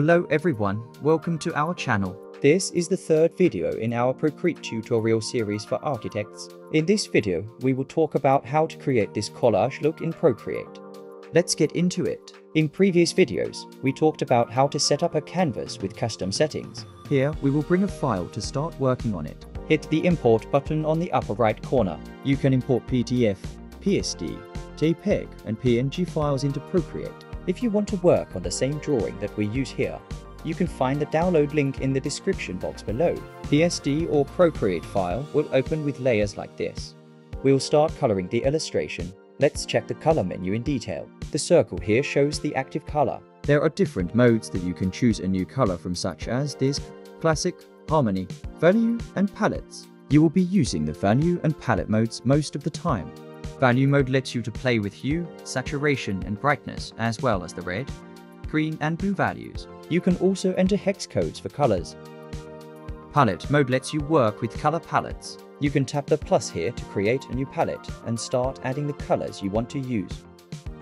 Hello everyone, welcome to our channel. This is the third video in our Procreate tutorial series for architects. In this video, we will talk about how to create this collage look in Procreate. Let's get into it. In previous videos, we talked about how to set up a canvas with custom settings. Here, we will bring a file to start working on it. Hit the import button on the upper right corner. You can import PDF, PSD, JPEG, and PNG files into Procreate. If you want to work on the same drawing that we use here, you can find the download link in the description box below. The PSD or Procreate file will open with layers like this. We'll start coloring the illustration. Let's check the color menu in detail. The circle here shows the active color. There are different modes that you can choose a new color from such as Disc, Classic, Harmony, Value, and Palettes. You will be using the Value and Palette modes most of the time. Value mode lets you to play with hue, saturation, and brightness, as well as the red, green, and blue values. You can also enter hex codes for colors. Palette mode lets you work with color palettes. You can tap the plus here to create a new palette and start adding the colors you want to use.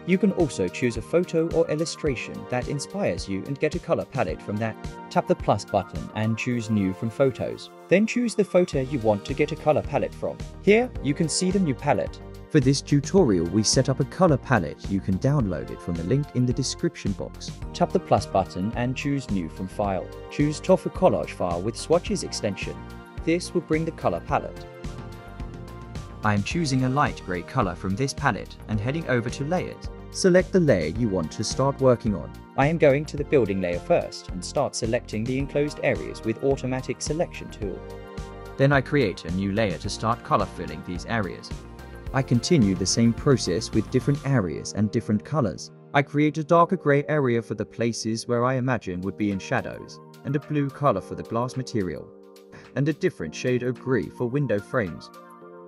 You can also choose a photo or illustration that inspires you and get a color palette from that. Tap the plus button and choose new from photos. Then choose the photo you want to get a color palette from. Here, you can see the new palette. For this tutorial, we set up a color palette. You can download it from the link in the description box. Tap the plus button and choose new from file. Choose Toffu collage file with swatches extension. This will bring the color palette. I am choosing a light grey color from this palette and heading over to layers. Select the layer you want to start working on. I am going to the building layer first and start selecting the enclosed areas with automatic selection tool. Then I create a new layer to start color filling these areas. I continue the same process with different areas and different colors. I create a darker gray area for the places where I imagine would be in shadows, and a blue color for the glass material, and a different shade of gray for window frames.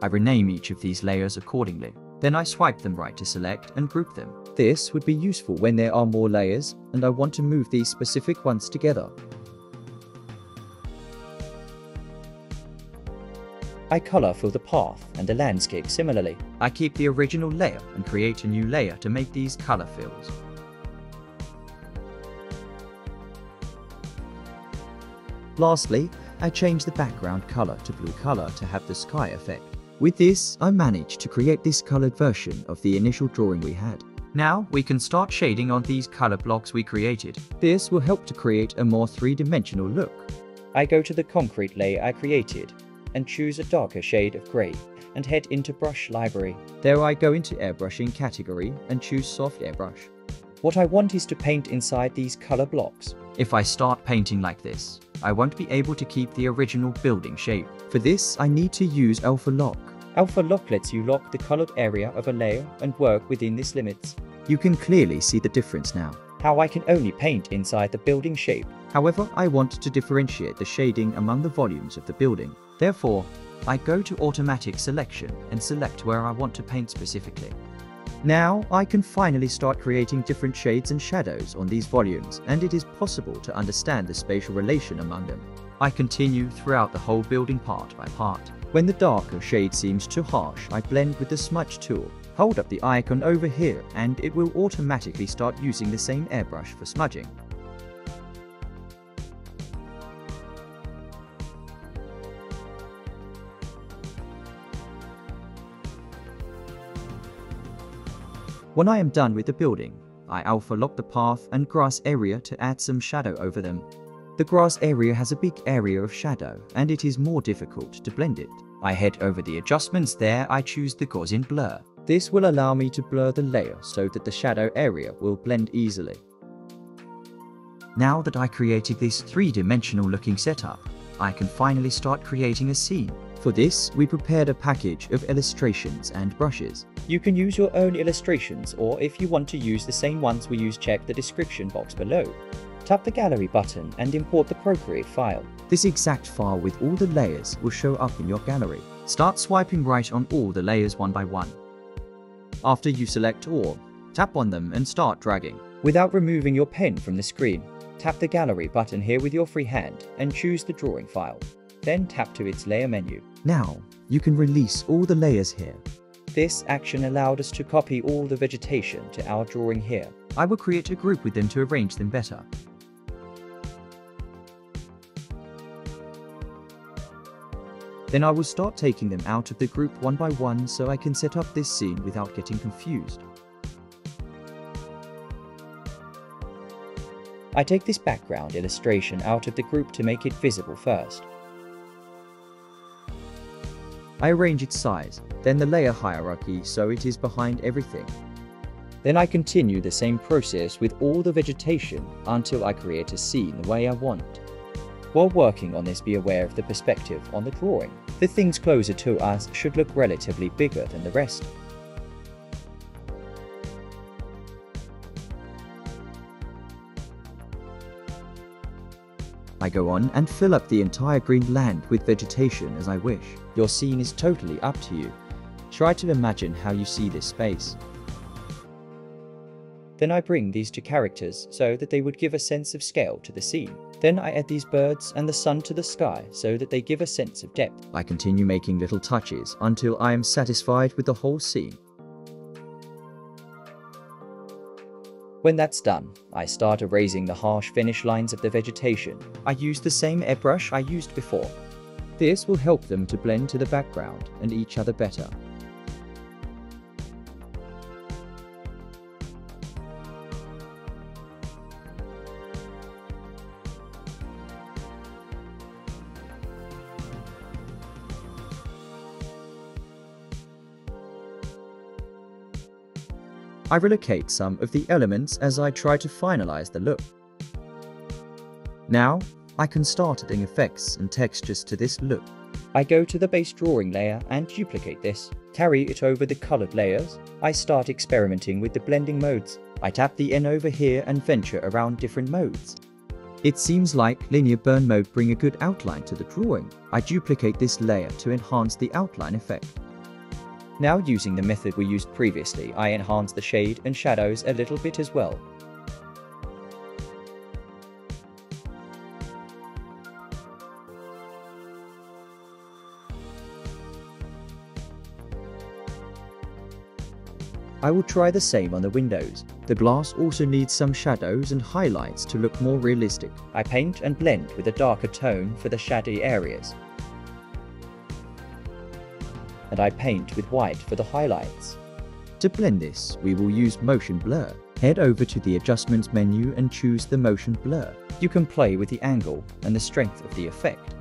I rename each of these layers accordingly. Then I swipe them right to select and group them. This would be useful when there are more layers and I want to move these specific ones together. I color fill the path and the landscape similarly. I keep the original layer and create a new layer to make these color fills. Lastly, I change the background color to blue color to have the sky effect. With this, I managed to create this colored version of the initial drawing we had. Now, we can start shading on these color blocks we created. This will help to create a more three-dimensional look. I go to the concrete layer I created and choose a darker shade of grey and head into brush library. There I go into airbrushing category and choose soft airbrush. What I want is to paint inside these color blocks. If I start painting like this, I won't be able to keep the original building shape. For this, I need to use Alpha Lock. Alpha Lock lets you lock the colored area of a layer and work within this limits. You can clearly see the difference now. How I can only paint inside the building shape. However, I want to differentiate the shading among the volumes of the building. Therefore, I go to automatic selection and select where I want to paint specifically. Now I can finally start creating different shades and shadows on these volumes and it is possible to understand the spatial relation among them. I continue throughout the whole building part by part. When the darker shade seems too harsh, I blend with the smudge tool. Hold up the icon over here and it will automatically start using the same airbrush for smudging. When I am done with the building, I alpha lock the path and grass area to add some shadow over them. The grass area has a big area of shadow and it is more difficult to blend it. I head over the adjustments there I choose the Gaussian blur. This will allow me to blur the layer so that the shadow area will blend easily. Now that I created this three-dimensional looking setup, I can finally start creating a scene. For this, we prepared a package of illustrations and brushes. You can use your own illustrations or if you want to use the same ones we use check the description box below. Tap the gallery button and import the Procreate file. This exact file with all the layers will show up in your gallery. Start swiping right on all the layers one by one. After you select all, tap on them and start dragging. Without removing your pen from the screen, tap the gallery button here with your free hand and choose the drawing file then tap to its layer menu. Now, you can release all the layers here. This action allowed us to copy all the vegetation to our drawing here. I will create a group with them to arrange them better. Then I will start taking them out of the group one by one so I can set up this scene without getting confused. I take this background illustration out of the group to make it visible first. I arrange its size, then the layer hierarchy so it is behind everything. Then I continue the same process with all the vegetation until I create a scene the way I want. While working on this be aware of the perspective on the drawing. The things closer to us should look relatively bigger than the rest. I go on and fill up the entire green land with vegetation as I wish. Your scene is totally up to you. Try to imagine how you see this space. Then I bring these two characters so that they would give a sense of scale to the scene. Then I add these birds and the sun to the sky so that they give a sense of depth. I continue making little touches until I am satisfied with the whole scene. When that's done, I start erasing the harsh finish lines of the vegetation. I use the same airbrush I used before. This will help them to blend to the background and each other better. I relocate some of the elements as I try to finalize the look. Now, I can start adding effects and textures to this look. I go to the base drawing layer and duplicate this. Carry it over the colored layers. I start experimenting with the blending modes. I tap the N over here and venture around different modes. It seems like linear burn mode bring a good outline to the drawing. I duplicate this layer to enhance the outline effect. Now using the method we used previously, I enhance the shade and shadows a little bit as well. I will try the same on the windows. The glass also needs some shadows and highlights to look more realistic. I paint and blend with a darker tone for the shady areas and I paint with white for the highlights. To blend this, we will use Motion Blur. Head over to the Adjustments menu and choose the Motion Blur. You can play with the angle and the strength of the effect.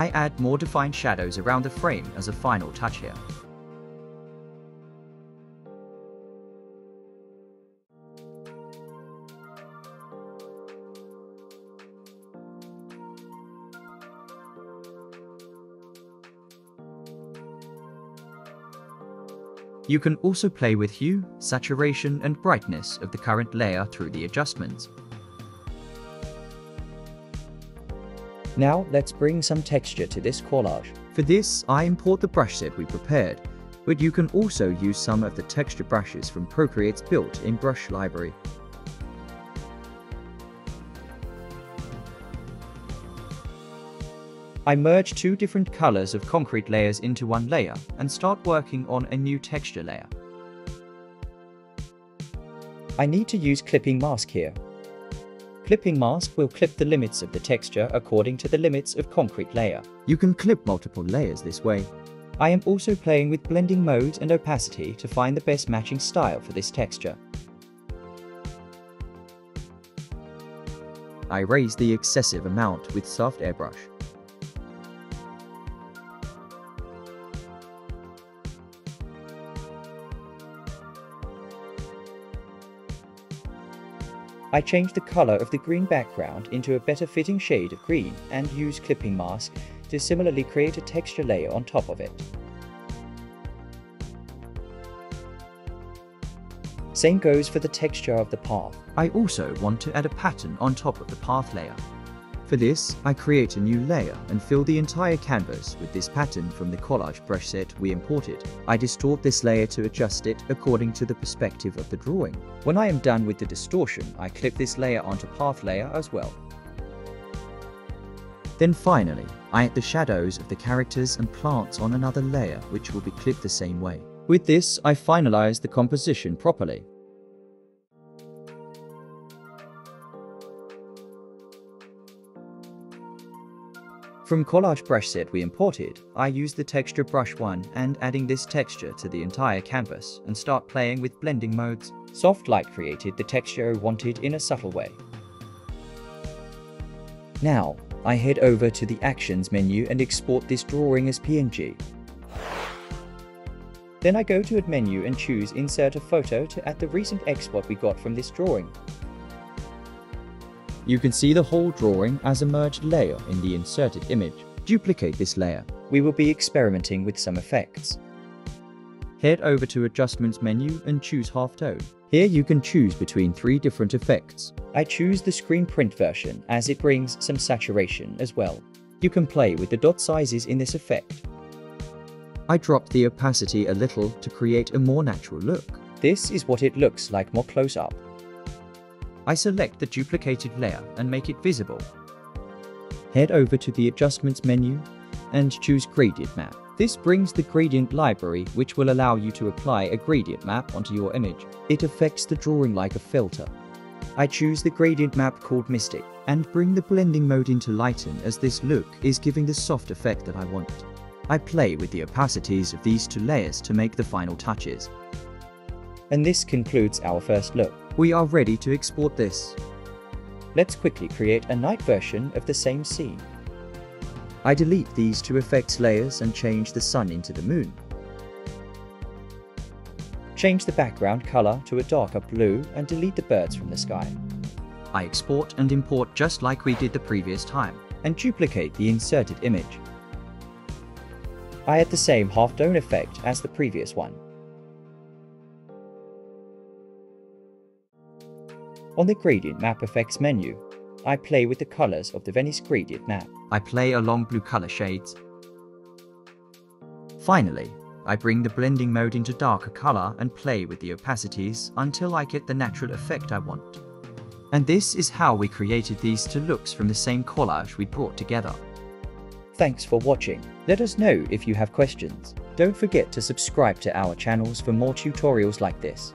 I add more defined shadows around the frame as a final touch here. You can also play with hue, saturation and brightness of the current layer through the adjustments. Now let's bring some texture to this collage. For this, I import the brush set we prepared, but you can also use some of the texture brushes from Procreate's built-in brush library. I merge two different colors of concrete layers into one layer and start working on a new texture layer. I need to use clipping mask here. Clipping mask will clip the limits of the texture according to the limits of concrete layer. You can clip multiple layers this way. I am also playing with blending mode and opacity to find the best matching style for this texture. I raise the excessive amount with soft airbrush. I change the color of the green background into a better fitting shade of green and use clipping mask to similarly create a texture layer on top of it. Same goes for the texture of the path. I also want to add a pattern on top of the path layer. For this, I create a new layer and fill the entire canvas with this pattern from the collage brush set we imported. I distort this layer to adjust it according to the perspective of the drawing. When I am done with the distortion, I clip this layer onto path layer as well. Then finally, I add the shadows of the characters and plants on another layer which will be clipped the same way. With this, I finalize the composition properly. From collage brush set we imported, I use the texture brush one and adding this texture to the entire canvas and start playing with blending modes. Soft light created the texture I wanted in a subtle way. Now, I head over to the Actions menu and export this drawing as PNG. Then I go to Add menu and choose Insert a photo to add the recent export we got from this drawing. You can see the whole drawing as a merged layer in the inserted image. Duplicate this layer. We will be experimenting with some effects. Head over to Adjustments menu and choose Halftone. Here you can choose between three different effects. I choose the screen print version as it brings some saturation as well. You can play with the dot sizes in this effect. I dropped the opacity a little to create a more natural look. This is what it looks like more close up. I select the duplicated layer and make it visible. Head over to the Adjustments menu and choose Gradient Map. This brings the gradient library which will allow you to apply a gradient map onto your image. It affects the drawing like a filter. I choose the gradient map called Mystic and bring the blending mode into Lighten as this look is giving the soft effect that I want. I play with the opacities of these two layers to make the final touches. And this concludes our first look. We are ready to export this. Let's quickly create a night version of the same scene. I delete these two effects layers and change the sun into the moon. Change the background color to a darker blue and delete the birds from the sky. I export and import just like we did the previous time and duplicate the inserted image. I add the same half-tone effect as the previous one. On the Gradient Map Effects menu, I play with the colors of the Venice gradient map. I play along blue color shades. Finally, I bring the blending mode into darker color and play with the opacities until I get the natural effect I want. And this is how we created these two looks from the same collage we brought together. Thanks for watching. Let us know if you have questions. Don't forget to subscribe to our channels for more tutorials like this.